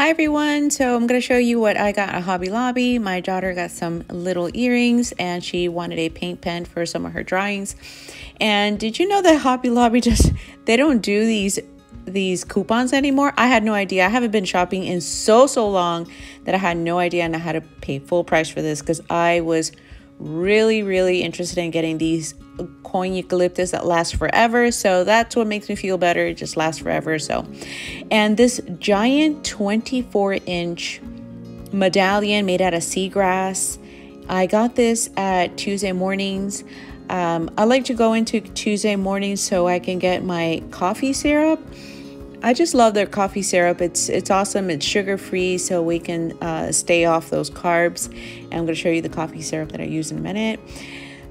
Hi everyone, so I'm going to show you what I got at Hobby Lobby. My daughter got some little earrings and she wanted a paint pen for some of her drawings. And did you know that Hobby Lobby just, they don't do these these coupons anymore. I had no idea. I haven't been shopping in so, so long that I had no idea and I had to pay full price for this because I was really, really interested in getting these coin eucalyptus that lasts forever. So that's what makes me feel better. It just lasts forever. So, and this giant 24 inch medallion made out of seagrass. I got this at Tuesday mornings. Um, I like to go into Tuesday mornings so I can get my coffee syrup. I just love their coffee syrup. It's it's awesome. It's sugar free, so we can uh, stay off those carbs. And I'm going to show you the coffee syrup that I use in a minute.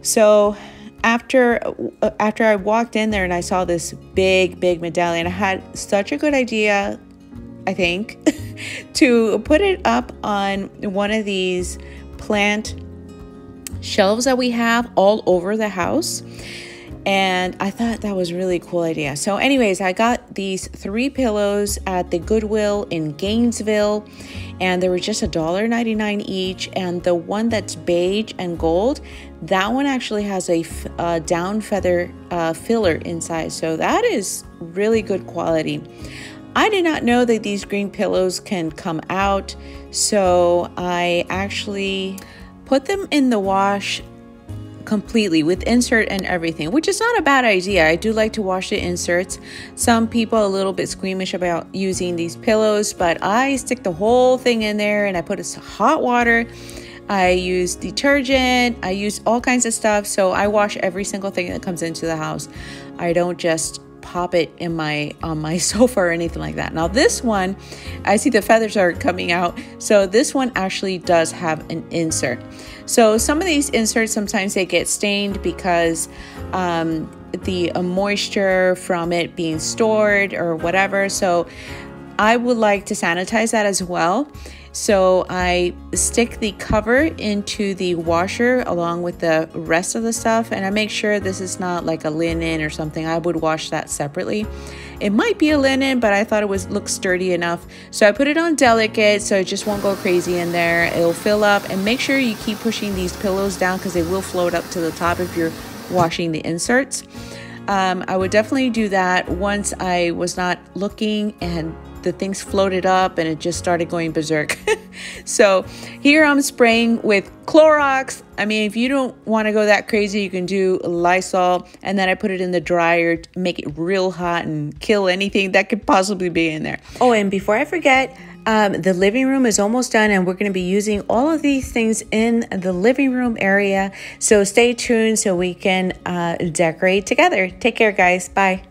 So after uh, after I walked in there and I saw this big big medallion, I had such a good idea, I think, to put it up on one of these plant shelves that we have all over the house. And I thought that was really cool idea. So anyways, I got these three pillows at the Goodwill in Gainesville and they were just a dollar ninety nine each. And the one that's beige and gold, that one actually has a down feather uh, filler inside. So that is really good quality. I did not know that these green pillows can come out. So I actually put them in the wash completely with insert and everything, which is not a bad idea. I do like to wash the inserts. Some people a little bit squeamish about using these pillows, but I stick the whole thing in there and I put it hot water. I use detergent, I use all kinds of stuff. So I wash every single thing that comes into the house. I don't just pop it in my on my sofa or anything like that. Now this one, I see the feathers are coming out. So this one actually does have an insert. So some of these inserts sometimes they get stained because um, the moisture from it being stored or whatever. So I would like to sanitize that as well. So I stick the cover into the washer along with the rest of the stuff and I make sure this is not like a linen or something. I would wash that separately. It might be a linen, but I thought it was look sturdy enough. So I put it on delicate so it just won't go crazy in there. It'll fill up and make sure you keep pushing these pillows down because they will float up to the top if you're washing the inserts. Um, I would definitely do that once I was not looking and the things floated up and it just started going berserk. so here I'm spraying with Clorox. I mean, if you don't want to go that crazy, you can do Lysol and then I put it in the dryer to make it real hot and kill anything that could possibly be in there. Oh, and before I forget, um, the living room is almost done and we're going to be using all of these things in the living room area. So stay tuned so we can uh, decorate together. Take care, guys. Bye.